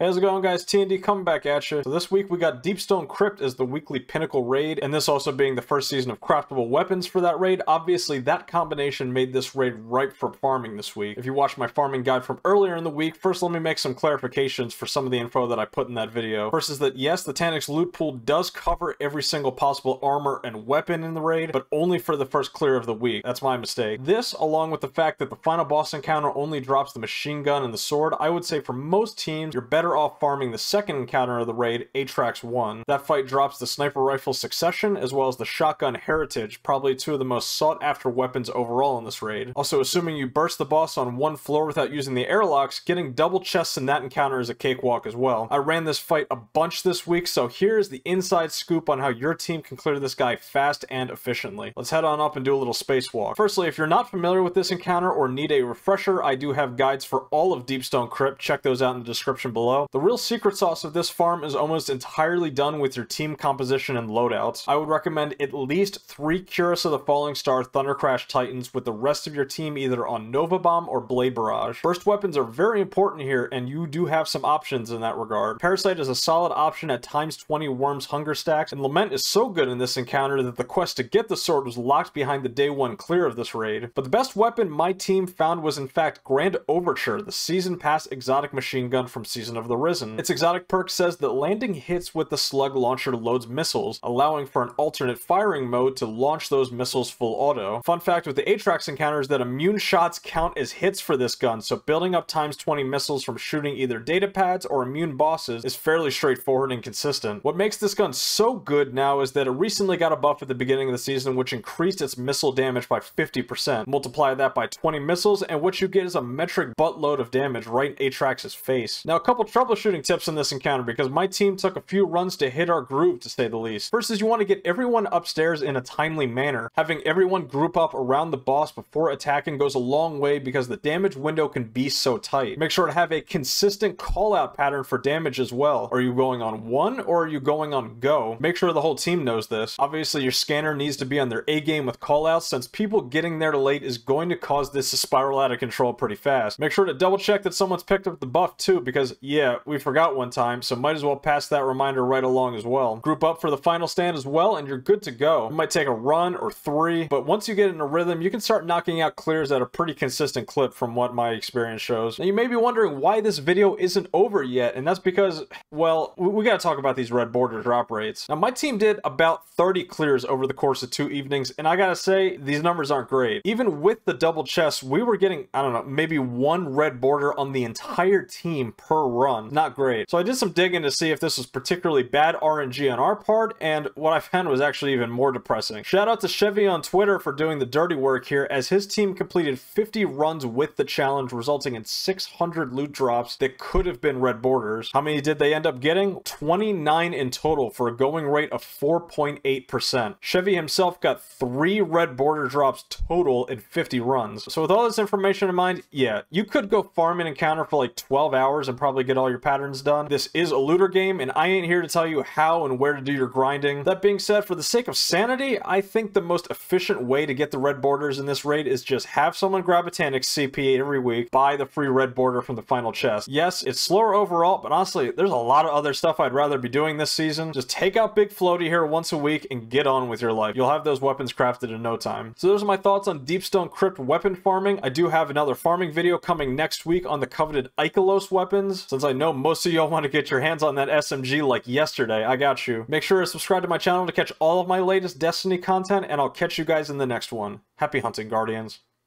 How's it going guys? TND coming back at you. So this week we got Deepstone Crypt as the weekly pinnacle raid, and this also being the first season of craftable weapons for that raid. Obviously that combination made this raid ripe for farming this week. If you watched my farming guide from earlier in the week, first let me make some clarifications for some of the info that I put in that video. First is that yes, the Taniks loot pool does cover every single possible armor and weapon in the raid, but only for the first clear of the week. That's my mistake. This, along with the fact that the final boss encounter only drops the machine gun and the sword, I would say for most teams, you're better better off farming the second encounter of the raid, Atraks 1. That fight drops the sniper rifle Succession as well as the shotgun Heritage, probably two of the most sought after weapons overall in this raid. Also, assuming you burst the boss on one floor without using the airlocks, getting double chests in that encounter is a cakewalk as well. I ran this fight a bunch this week, so here's the inside scoop on how your team can clear this guy fast and efficiently. Let's head on up and do a little spacewalk. Firstly, if you're not familiar with this encounter or need a refresher, I do have guides for all of Deepstone Crypt. Check those out in the description below below. The real secret sauce of this farm is almost entirely done with your team composition and loadouts. I would recommend at least three Cuirass of the Falling Star Thunder Crash Titans with the rest of your team either on Nova Bomb or Blade Barrage. Burst weapons are very important here and you do have some options in that regard. Parasite is a solid option at times 20 Worms Hunger stacks and Lament is so good in this encounter that the quest to get the sword was locked behind the day one clear of this raid. But the best weapon my team found was in fact Grand Overture, the season pass exotic machine gun from Season of of the Risen. Its exotic perk says that landing hits with the slug launcher loads missiles, allowing for an alternate firing mode to launch those missiles full auto. Fun fact with the Atraks encounter is that immune shots count as hits for this gun, so building up times 20 missiles from shooting either data pads or immune bosses is fairly straightforward and consistent. What makes this gun so good now is that it recently got a buff at the beginning of the season which increased its missile damage by 50%. Multiply that by 20 missiles and what you get is a metric buttload of damage right in Atraks's face. Now a couple troubleshooting tips in this encounter because my team took a few runs to hit our groove to say the least. First is you want to get everyone upstairs in a timely manner. Having everyone group up around the boss before attacking goes a long way because the damage window can be so tight. Make sure to have a consistent call out pattern for damage as well. Are you going on one or are you going on go? Make sure the whole team knows this. Obviously your scanner needs to be on their A game with callouts since people getting there late is going to cause this to spiral out of control pretty fast. Make sure to double check that someone's picked up the buff too because yeah, yeah, we forgot one time, so might as well pass that reminder right along as well. Group up for the final stand as well, and you're good to go. Might take a run or three, but once you get in a rhythm, you can start knocking out clears at a pretty consistent clip from what my experience shows. Now, you may be wondering why this video isn't over yet, and that's because, well, we, we gotta talk about these red border drop rates. Now, my team did about 30 clears over the course of two evenings, and I gotta say, these numbers aren't great. Even with the double chests, we were getting, I don't know, maybe one red border on the entire team per run Not great. So I did some digging to see if this was particularly bad RNG on our part, and what I found was actually even more depressing. Shout out to Chevy on Twitter for doing the dirty work here, as his team completed 50 runs with the challenge, resulting in 600 loot drops that could have been red borders. How many did they end up getting? 29 in total for a going rate of 4.8%. Chevy himself got three red border drops total in 50 runs. So with all this information in mind, yeah, you could go farm an encounter for like 12 hours and probably get all all your patterns done. This is a looter game, and I ain't here to tell you how and where to do your grinding. That being said, for the sake of sanity, I think the most efficient way to get the red borders in this raid is just have someone grab a Taniks CP every week, buy the free red border from the final chest. Yes, it's slower overall, but honestly, there's a lot of other stuff I'd rather be doing this season. Just take out Big Floaty here once a week and get on with your life. You'll have those weapons crafted in no time. So those are my thoughts on Deepstone Crypt weapon farming. I do have another farming video coming next week on the coveted Ikelos weapons, since I know most of y'all want to get your hands on that SMG like yesterday. I got you. Make sure to subscribe to my channel to catch all of my latest Destiny content, and I'll catch you guys in the next one. Happy hunting, Guardians.